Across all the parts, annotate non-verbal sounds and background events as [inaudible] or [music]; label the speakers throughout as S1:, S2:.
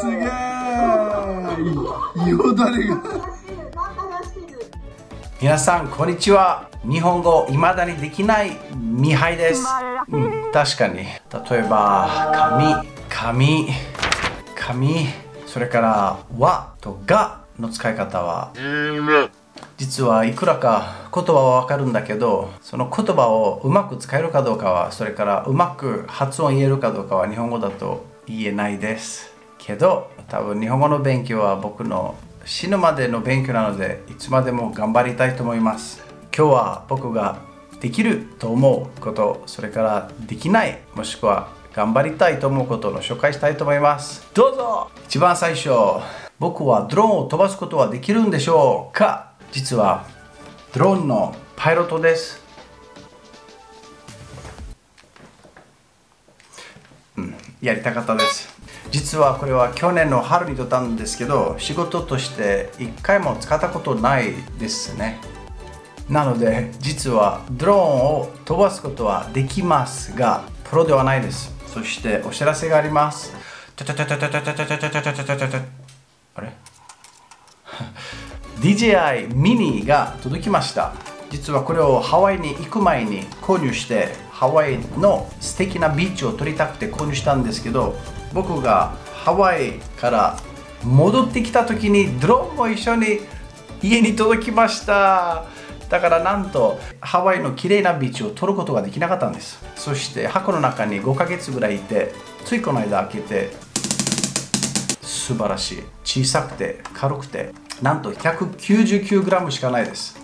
S1: すげえよだれが。[laughs]
S2: 皆さんこんにちは。日本語未だにできないミハイです、うん、確かに。例えば紙紙紙それから和とがの使い方は。実はいくらか言葉はわかるんだけどその言葉をうまく使えるかどうかはそれからうまく発音言えるかどうかは日本語だと言えないです。けど多分日本語の勉強は僕の死ぬまでの勉強なのでいつまでも頑張りたいと思います。今日は僕ができると思うことそれからできないもしくは頑張りたいと思うことの紹介したいと思います。どうぞ。一番最初僕はドローンを飛ばすことはできるんでしょうか？実はドローンのパイロットです、うん、やりたかったです。実はこれは去年の春に撮ったんですけど仕事として一回も使ったことないですね。なので実はドローンを飛ばすことはできますがプロではないです。そしてお知らせがあります。あれ DJI ミニが届きました。実はこれをハワイに行く前に購入してハワイの素敵なビーチを撮りたくて購入したんですけど僕がハワイから戻ってきた時にドローンも一緒に家に届きました。だからなんとハワイの綺麗なビーチを撮ることができなかったんです。そして箱の中に5ヶ月ぐらいいてついこの間開けて素晴らしい。小さくて軽くて。なんと 199g しかないです。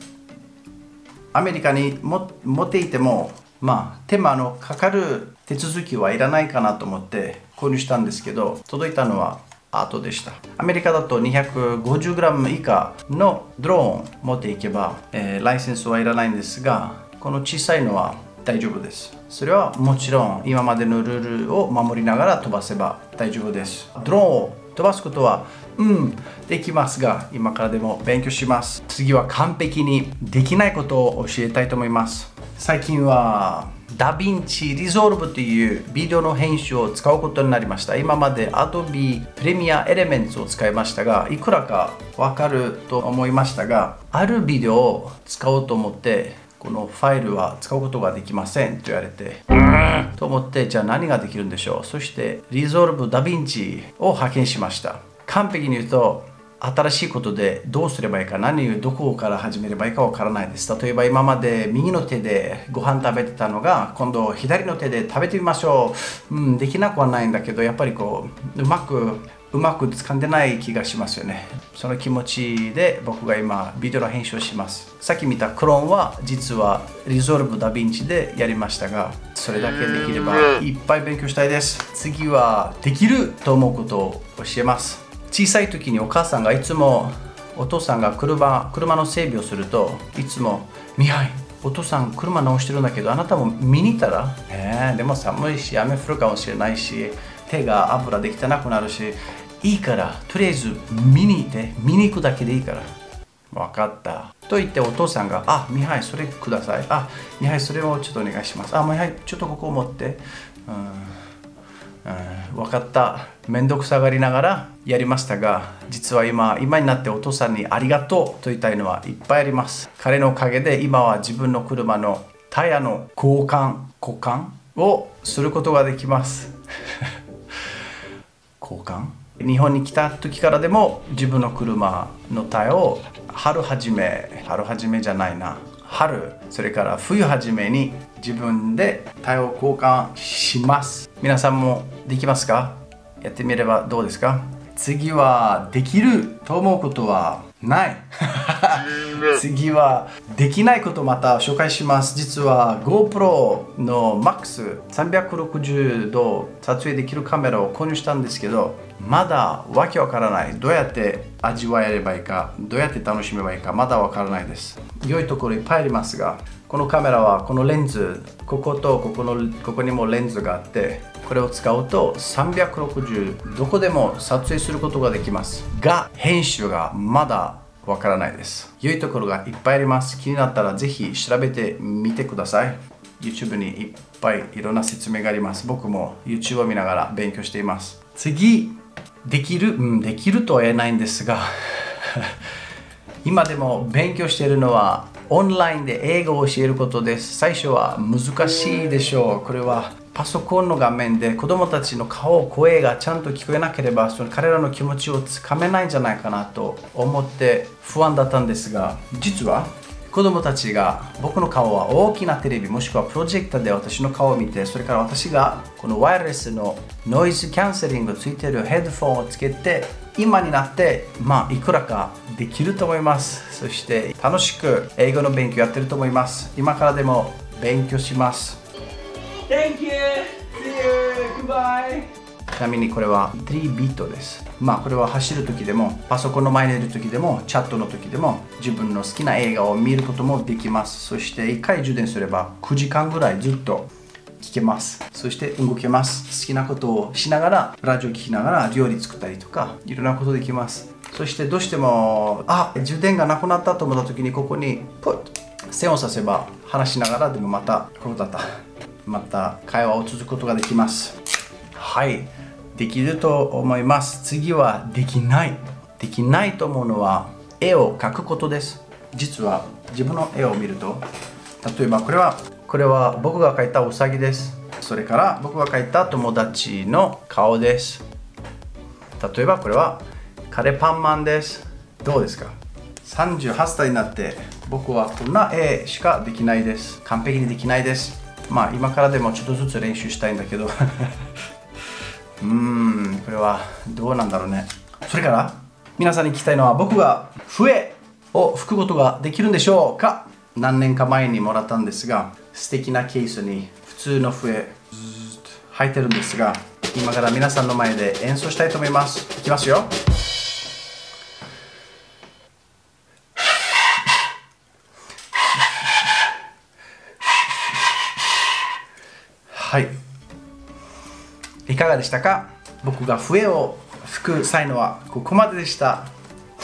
S2: アメリカにも持っていてもまあ手間のかかる手続きはいらないかなと思って購入したんですけど届いたのは後でした。アメリカだと 250g 以下のドローン持っていけば、えー、ライセンスはいらないんですがこの小さいのは大丈夫です。それはもちろん今までのルールを守りながら飛ばせば大丈夫です。ドローンを飛ばすことはうんできますが今からでも勉強します。次は完璧にできないことを教えたいと思います。最近はDaVinci Resolve というビデオの編集を使うことになりました。今まで Adobe Premiere Elements を使いましたがいくらかわかると思いましたがあるビデオを使おうと思ってこのファイルは使うことができませんと言われて、と思って、じゃあ何ができるんでしょう？そして、 Resolve DaVinci を発見しました。完璧に言うと、新しいことでどうすればいいか、何をどこから始めればいいかわからないです。例えば今まで右の手でご飯食べてたのが、今度左の手で食べてみましょう。うん、できなくはないんだけど、やっぱりこう、うまくうまく掴んでない気がしますよね。その気持ちで僕が今ビデオの編集をします。さっき見たクローンは実はリゾルブダヴィンチでやりましたが、それだけできればいっぱい勉強したいです。次はできると思うことを教えます。小さい時にお母さんがいつもお父さんが車車の整備をするといつも「ミハイお父さん車直してるんだけどあなたも見に行ったら?」えー、でも寒いし雨降るかもしれないし手が油できてなくなるしいいからとりあえず見に行って見に行くだけでいいから。分かった。と言ってお父さんがあミハイそれください。あミハイそれをちょっとお願いします。あミハイちょっとここを持って。うん、うん、分かった。めんどくさがりながらやりましたが実は今今になってお父さんにありがとうと言いたいのはいっぱいあります。彼のおかげで今は自分の車のタイヤの交換交換をすることができます。交換？日本に来た時からでも自分の車のタイヤを春初め春初めじゃないな。春それから冬初めに自分でタイを交換します。皆さんもできますか？やってみればどうですか？次はできると思うことは？ない。[laughs] 次はできないことまた紹介します。実は GoPro の MAX360 度撮影できるカメラを購入したんですけどまだわけわからない。どうやって味わえればいいかどうやって楽しめばいいかまだわからないです。良いところいっぱいありますがこのカメラはこのレンズこことここのここにもレンズがあってこれを使うと360どこでも撮影することができます。が編集がまだわからないです。良いところがいっぱいあります。気になったらぜひ調べてみてください。YouTube にいっぱいいろんな説明があります。僕も YouTube を見ながら勉強しています。次できる、うん、できるとは言えないんですが [laughs] 今でも勉強しているのはオンラインで英語を教えることです。最初は難しいでしょう。これはパソコンの画面で子供たちの顔、声がちゃんと聞こえなければその彼らの気持ちをつかめないんじゃないかなと思って不安だったんですが実は子供たちが僕の顔は大きなテレビもしくはプロジェクターで私の顔を見てそれから私がこのワイヤレスのノイズキャンセリングついてるヘッドフォンをつけて今になってまあいくらかできると思いますそして楽しく英語の勉強やってると思います今からでも勉強します Thank you! See you! Goodbye! ちなみにこれは3ビートです。まあこれは走る時でも、パソコンの前にいる時でも、チャットの時でも、自分の好きな映画を見ることもできます。そして1回充電すれば9時間ぐらいずっと聞けます。そして動けます。好きなことをしながら、ラジオ聴きながら料理作ったりとか、いろんなことできます。そしてどうしても、あ、充電がなくなったと思った時にここにポッ線を刺せば話しながらでもまたこうだった。また会話を続くことができます。はい。できると思います。次はできない。できないと思うのは絵を描くことです。実は自分の絵を見ると例えばこれはこれは僕が描いたウサギです。それから僕が描いた友達の顔です。例えばこれはカレーパンマンです。どうですか？38歳になって僕はこんな絵しかできないです。完璧にできないです。まあ今からでもちょっとずつ練習したいんだけど。[laughs] うーんこれはどうなんだろうね。それから皆さんに聞きたいのは僕が笛を吹くことができるんでしょうか？何年か前にもらったんですが素敵なケースに普通の笛ずっと入ってるんですが今から皆さんの前で演奏したいと思います。いきますよ。はい。いかがでしたか？僕が笛を吹く際のはここまででした。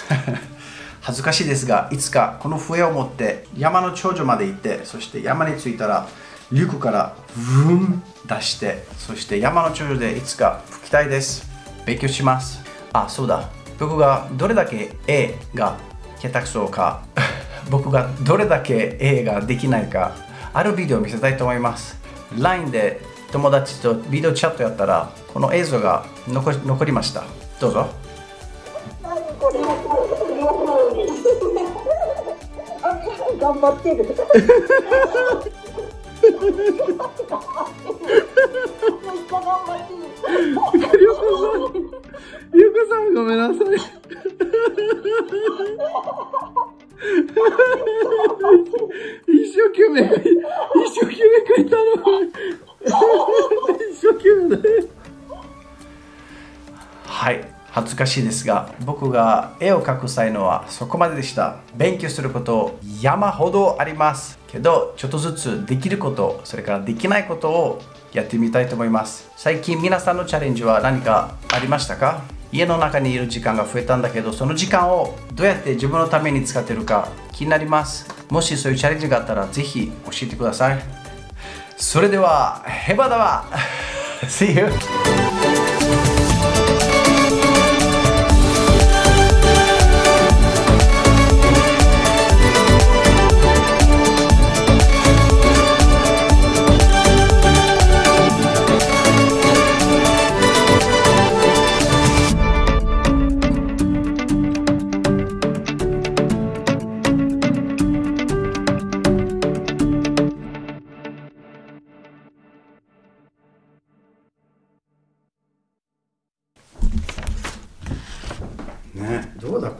S2: [laughs] 恥ずかしいですがいつかこの笛を持って山の頂上まで行ってそして山に着いたらリュックからブーン出してそして山の頂上でいつか吹きたいです。勉強します。あそうだ。僕がどれだけ A が下手くそか [laughs] 僕がどれだけ A ができないかあるビデオを見せたいと思います。LINE で友達とビデオチャットやったらこの映像が残残りました。どうぞ。[laughs]
S3: 頑張ってる
S2: はい恥ずかしいですが僕が絵を描く際のはそこまででした。勉強すること山ほどありますけどちょっとずつできることそれからできないことをやってみたいと思います。最近皆さんのチャレンジは何かありましたか？家の中にいる時間が増えたんだけどその時間をどうやって自分のために使ってるか気になります。もしそういうチャレンジがあったらぜひ教えてください。それではヘバダバ See you!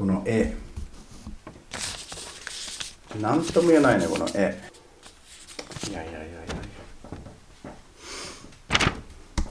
S2: この絵。何とも言えないねこの絵。いやいやいや。